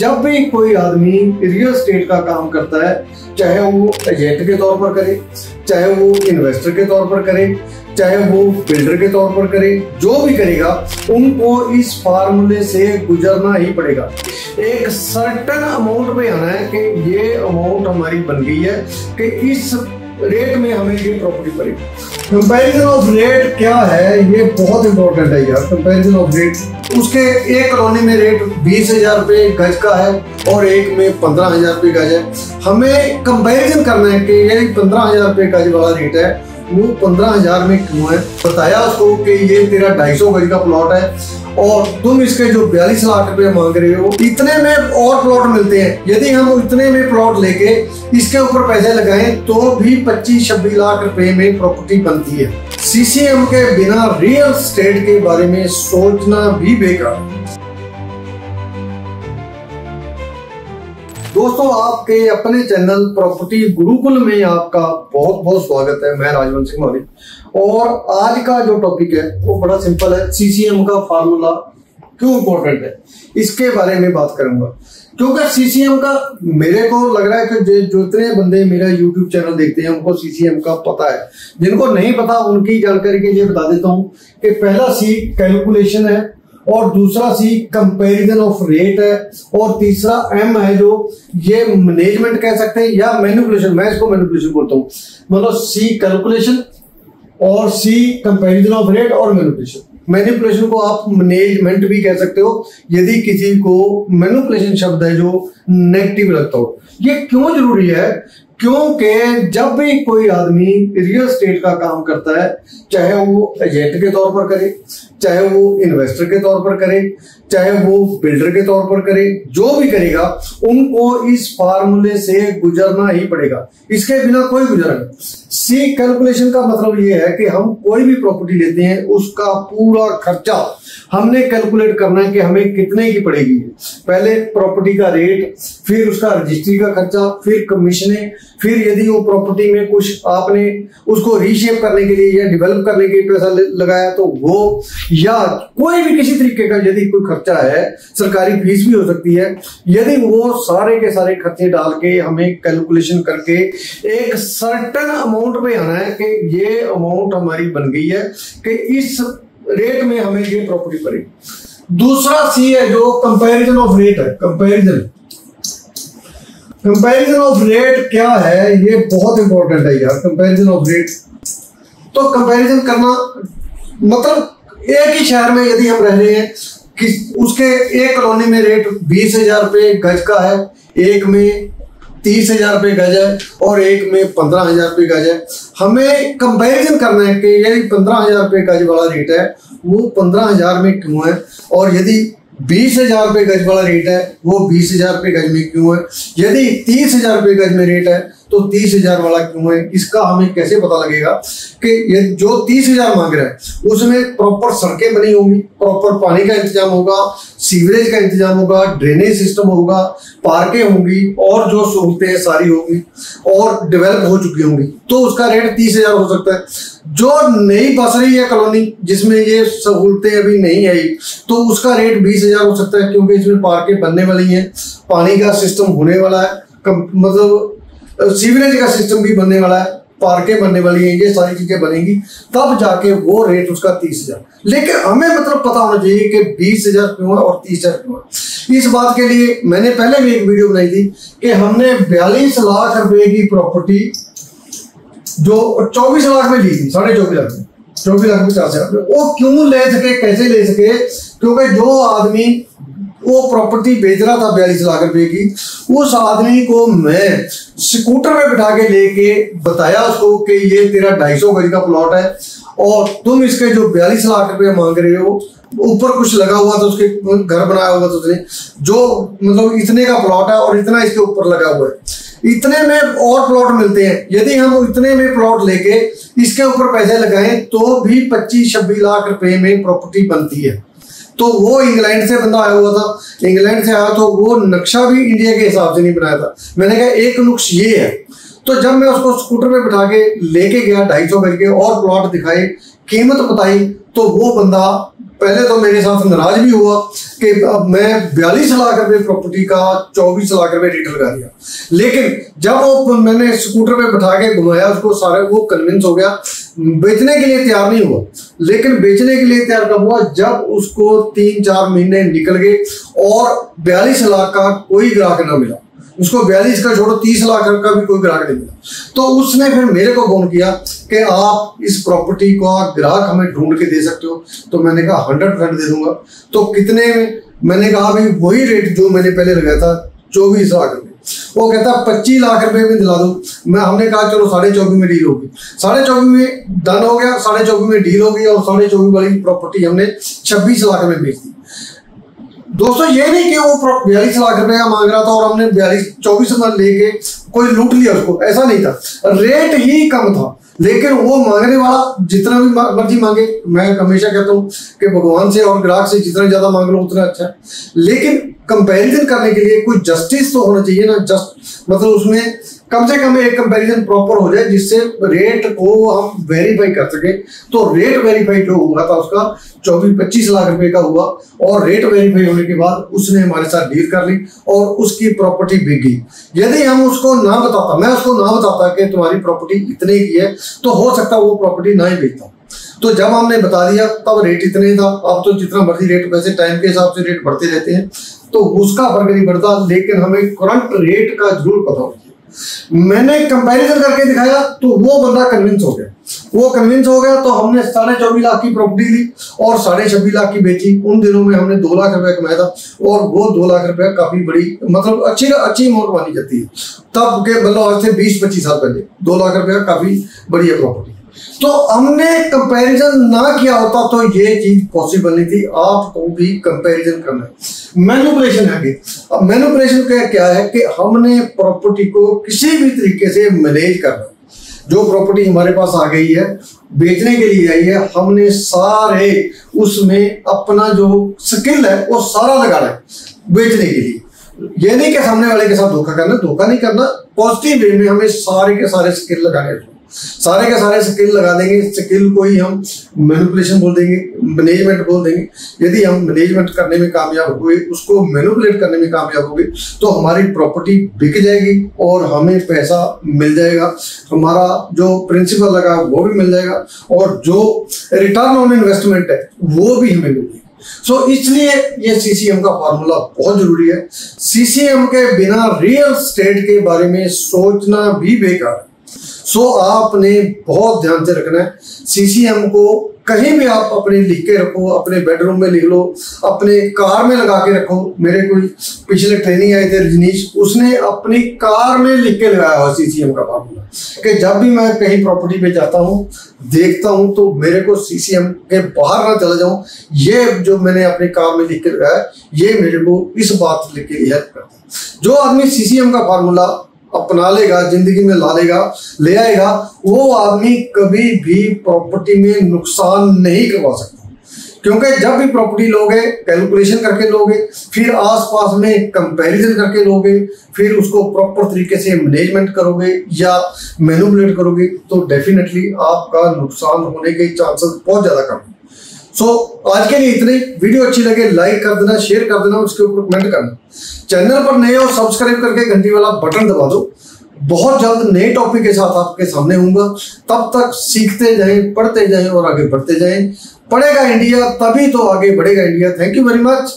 जब भी कोई आदमी रियल स्टेट का काम करता है, चाहे वो एजेंट के तौर पर करे, चाहे वो इन्वेस्टर के तौर पर करे, चाहे वो बिल्डर के तौर पर करे, जो भी करेगा, उनको इस फार्मूले से गुजरना ही पड़ेगा। एक सर्टन अमाउंट पे आना है कि ये अमाउंट हमारी बन गई है कि इस रेट में हमें ये प्रॉपर्टी पड़ेगी कंपैरिजन ऑफ़ रेट क्या है, ये बहुत इंपॉर्टेंट है यार कंपैरिजन ऑफ़ रेट उसके एक कॉलोनी में रेट बीस हज़ार रुपये गज का है, और एक में पंद्रह हज़ार रुपये गज है। हमें कंपैरिजन करना है कि ये पंद्रह हज़ार रुपये गज वाला रेट है, वो पंद्रह हज़ार में क्यों है? बताया उसको कि ये तेरा ढाई सौ गज का प्लॉट है और तुम इसके जो बयालीस लाख रुपए मांग रहे हो, इतने में और प्लॉट मिलते हैं। यदि हम इतने में प्लॉट लेके इसके ऊपर पैसे लगाएँ तो भी पच्चीस, छब्बीस लाख रुपए में प्रॉपर्टी बनती है। सीसीएम के बिना रियल स्टेट के बारे में सोचना भी बेकार। दोस्तों, आपके अपने चैनल प्रॉपर्टी गुरुकुल में आपका बहुत बहुत स्वागत है। मैं राजवंश सिंह मौर्य और आज का जो टॉपिक है, वो बड़ा सिंपल है। सीसीएम का फार्मूला क्यों इंपॉर्टेंट है? इसके बारे में बात करूँगा। क्योंकि सीसीएम का मेरे को लग रहा है कि जो इतने बंदे मेरा यूट्यूब चैनल देखते हैं, उनको सीसीएम का पता है। जिनको नहीं पता, उनकी जानकारी के लिए बता देता हूँ कि पहला सी कैलकुलेशन है। और दूसरा सी कंपैरिजन ऑफ़ रेट है। और तीसरा एम है जो, ये मैनेजमेंट कह सकते हैं या मैनिपुलेशन मैं इसको मैनिपुलेशन बोलता हूँ। मतलब सी कैलकुलेशन और सी कंपैरिजन ऑफ़ रेट और मैनिपुलेशन मैनिपुलेशन को आप मैनेजमेंट भी कह सकते हो। यदि किसी को मैनिपुलेशन शब्द है जो नेगेटिव लगता हो। ये क्यों ज़रूरी है? क्योंकि जब भी कोई आदमी रियल स्टेट का काम करता है, चाहे वो एजेंट के तौर पर करे चाहे वो इन्वेस्टर के तौर पर करे, चाहे वो बिल्डर के तौर पर करे, जो भी करेगा, उनको इस फार्मूले से गुजरना ही पड़ेगा। इसके बिना कोई गुजरा नहीं। सी कैलकुलेशन का मतलब ये है कि हम कोई भी प्रॉपर्टी लेते हैं, उसका पूरा खर्चा हमने कैलकुलेट करना है कि हमें कितने की पड़ेगी। पहले प्रॉपर्टी का रेट फिर उसका रजिस्ट्री का खर्चा, फिर कमीशने फिर यदि वो प्रॉपर्टी में कुछ आपने उसको रीशेप करने के लिए या डेवलप करने के लिए पैसा लगाया तो वो या कोई भी किसी तरीके का यदि कोई खर्चा है, सरकारी फ़ीस भी हो सकती है, यदि वो सारे के सारे खर्चे डाल के हमें कैलकुलेशन करके एक सर्टन अमाउंट पे आना है कि ये अमाउंट हमारी बन गई है कि इस रेट में हमें ये प्रॉपर्टी पड़ेगी दूसरा सी है जो कंपैरिजन ऑफ़ रेट है कंपैरिजन कंपैरिजन ऑफ़ रेट क्या है? ये बहुत इंपॉर्टेंट है यार कंपैरिजन ऑफ़ रेट तो कंपैरिजन करना मतलब एक ही शहर में यदि हम रह रहे हैं कि उसके एक कॉलोनी में रेट बीस हज़ार रुपये गज का है, एक में तीस हज़ार रुपये गज है और एक में पंद्रह हज़ार रुपये गज है। हमें कंपैरिजन करना है कि यदि पंद्रह हज़ार रुपये गज वाला रेट है, वो पंद्रह हज़ार में क्यों है? और यदि बीस हज़ार रुपये गज वाला रेट है, वो बीस हज़ार रुपये गज में क्यों है? यदि तीस हज़ार रुपये गज में रेट है तो तीस हज़ार वाला क्यों है? इसका हमें कैसे पता लगेगा कि ये जो तीस हज़ार मांग रहा है, उसमें प्रॉपर सड़कें बनी होंगी प्रॉपर पानी का इंतज़ाम होगा सीवरेज का इंतज़ाम होगा ड्रेनेज सिस्टम होगा पार्कें होंगी, और जो सहूलतें सारी होंगी, और डेवलप हो चुकी होंगी। तो उसका रेट तीस हज़ार हो सकता है। जो नई बस रही है कॉलोनी जिसमें ये सहूलतें अभी नहीं आई तो उसका रेट बीस हज़ार हो सकता है, क्योंकि इसमें पार्कें बनने वाली हैं, पानी का सिस्टम होने वाला है मतलब सीवरेज का सिस्टम भी बनने वाला है, पार्कें बनने वाली हैं, ये सारी चीज़ें बनेंगी, तब जाके वो रेट उसका तीस हज़ार। लेकिन हमें मतलब पता होना चाहिए कि बीस हज़ार क्यों है और तीस हज़ार क्यों है। इस बात के लिए मैंने पहले भी एक वीडियो बनाई थी कि हमने बयालीस लाख रुपए की प्रॉपर्टी जो चौबीस लाख में ली थी, साढ़े चौबीस लाख में, चौबीस लाख पचास हज़ार। वो क्यों ले सके, कैसे ले सके? क्योंकि जो आदमी वो प्रॉपर्टी बेच रहा था बयालीस लाख रुपए की। उस आदमी को मैं स्कूटर में बिठा के लेके बताया उसको कि ये तेरा ढाई सौ गज का प्लॉट है और तुम इसके जो बयालीस लाख रुपए मांग रहे हो, ऊपर कुछ लगा हुआ था उसके, घर बनाया हुआ था उसने, जो मतलब इतने का प्लॉट है और इतना इसके ऊपर लगा हुआ है। इतने में और प्लॉट मिलते हैं। यदि हम इतने में प्लॉट लेके इसके ऊपर पैसे लगाएँ तो भी पच्चीस, छब्बीस लाख रुपए में प्रॉपर्टी बनती है। तो वो इंग्लैंड से बंदा आया हुआ था। इंग्लैंड से आया तो वो नक्शा भी इंडिया के हिसाब से नहीं बनाया था। मैंने कहा, एक नुक्स ये है। तो जब मैं उसको स्कूटर पे बिठा के लेके गया, ढाई सौ के, और प्लॉट दिखाई, कीमत बताई तो वो बंदा, पहले तो मेरे साथ नाराज़ भी हुआ कि अब मैं बयालीस लाख रुपए प्रॉपर्टी का चौबीस लाख रुपए रेट लगा दिया। लेकिन जब वो मैंने स्कूटर पे बैठा के घुमाया, उसको सारे वो कन्विंस हो गया, बेचने के लिए तैयार नहीं हुआ। लेकिन बेचने के लिए तैयार कब हुआ? जब उसको तीन चार महीने निकल गए और बयालीस लाख का कोई ग्राहक ना मिला। उसको बयालीस का छोड़ो, तीस लाख का भी कोई ग्राहक नहीं मिला। तो उसने फिर मेरे को फ़ोन किया कि आप इस प्रॉपर्टी का ग्राहक हमें ढूंढ के दे सकते हो। तो मैंने कहा हंड्रेड परसेंट दे दूँगा। तो कितने में? मैंने कहा, भाई, वही रेट जो मैंने पहले लगाया था, चौबीस लाख रुपए। वो कहता, पच्चीस लाख रुपए में दिला दू। मैं, हमने कहा, चलो, साढ़े चौबीस में डील होगी। साढ़े चौबीस में डन हो गया, साढ़े चौबीस में डील होगी और साढ़े चौबीस वाली प्रॉपर्टी हमने छब्बीस लाख में बेच दी। दोस्तों, ये नहीं कि वो बयालीस लाख रुपए का मांग रहा था और हमने बयालीस, चौबीस में लेके कोई लूट लिया उसको। ऐसा नहीं था। रेट ही कम था। लेकिन वो मांगने वाला जितना भी मर्ज़ी मांगे, मैं हमेशा कहता हूँ कि भगवान से और ग्राहक से जितना ज़्यादा मांग लो, उतना अच्छा है। लेकिन कंपैरिजन करने के लिए कोई जस्टिस तो होना चाहिए ना। जस्ट मतलब उसमें कम से कम एक कंपैरिजन प्रॉपर हो जाए, जिससे रेट को हम वेरीफाई कर सके। तो रेट वेरीफाई जो हुआ था उसका, चौबीस पच्चीस लाख रुपए का हुआ, और रेट वेरीफाई होने के बाद उसने हमारे साथ डील कर ली, और उसकी प्रॉपर्टी बिक गई। यदि हम उसको ना बताता, मैं उसको ना बताता कि तुम्हारी प्रॉपर्टी इतने की है तो हो सकता वो प्रॉपर्टी ना ही बेचता तो जब हमने बता दिया, तब रेट इतने ही था। अब तो जितना मर्ज़ी रेट वैसे टाइम के हिसाब से रेट बढ़ते रहते हैं। तो उसका फ़र्क नहीं पड़ता, लेकिन हमें करंट रेट का ज़रूर पता होना मैंने कंपैरिजन करके दिखाया तो वो बंदा कन्विंस हो गया। वो कन्विंस हो गया तो हमने साढ़े चौबीस लाख की प्रॉपर्टी ली और साढ़े छब्बीस लाख की बेची। उन दिनों में हमने दो लाख रुपया कमाया था और वो दो लाख रुपया काफ़ी बड़ी मतलब अच्छी अच्छी अमाउंट मानी जाती है। तब के मतलब आज से बीस पच्चीस साल पहले, दो लाख रुपया काफ़ी बढ़िया प्रॉपर्टी तो हमने कंपैरिजन ना किया होता तो ये चीज़ पॉसिबल नहीं थी। आपको भी कंपैरिजन करना है। मैनुपुलेशन है अब मैनुपुलेशन क्या है कि हमने प्रॉपर्टी को किसी भी तरीके से मैनेज करना जो प्रॉपर्टी हमारे पास आ गई है, बेचने के लिए आई है, हमने सारे उसमें अपना जो स्किल है, वो सारा लगाना है बेचने के लिए। ये नहीं कि सामने वाले के साथ धोखा करना, धोखा नहीं करना पॉजिटिव वे में हमें सारे के सारे स्किल लगाने सारे के सारे स्किल लगा देंगे स्किल को ही हम मैनिपुलेशन बोल देंगे मैनेजमेंट बोल देंगे। यदि हम मैनेजमेंट करने में कामयाब हुए उसको मैनिपुलेट करने में कामयाब हो गए तो हमारी प्रॉपर्टी बिक जाएगी और हमें पैसा मिल जाएगा। हमारा जो प्रिंसिपल लगा वो भी मिल जाएगा और जो रिटर्न ऑन इन्वेस्टमेंट है वो भी हमें मिलेगी सो so, इसलिए ये सीसीएम का फॉर्मूला बहुत ज़रूरी है। सीसीएम के बिना रियल स्टेट के बारे में सोचना भी बेकार है। सो आपने बहुत ध्यान से रखना है। सीसीएम को कहीं भी आप अपने लिख के रखो, अपने बेडरूम में लिख लो, अपने कार में लगा के रखो। मेरे कोई पिछले ट्रेनिंग आए थे, रजनीश, उसने अपनी कार में लिख के लगाया हुआ सीसीएम का फार्मूला कि जब भी मैं कहीं प्रॉपर्टी पे जाता हूँ, देखता हूँ तो मेरे को सीसीएम के बाहर ना चला जाऊँ। ये जो मैंने अपनी कार में लिख के लगाया, ये मेरे को इस बात के हेल्प करता जो आदमी सीसीएम का फार्मूला अपना लेगा ज़िंदगी में ला लेगा ले आएगा, वो आदमी कभी भी प्रॉपर्टी में नुकसान नहीं करवा सकता। क्योंकि जब भी प्रॉपर्टी लोगे कैलकुलेशन करके लोगे, फिर आसपास में कंपैरिजन करके लोगे, फिर उसको प्रॉपर तरीके से मैनेजमेंट करोगे या मैनुपुलेट करोगे तो डेफिनेटली आपका नुकसान होने के चांसेस बहुत ज़्यादा कम सो so, आज के लिए इतने। वीडियो अच्छी लगे लाइक कर देना शेयर कर देना उसके ऊपर कमेंट करना। चैनल पर नए हो सब्सक्राइब करके घंटी वाला बटन दबा दो। बहुत जल्द नए टॉपिक के साथ आपके सामने होऊँगा। तब तक सीखते जाएँ पढ़ते जाएँ और आगे बढ़ते जाएँ। पढ़ेगा इंडिया तभी तो आगे बढ़ेगा India thank you very much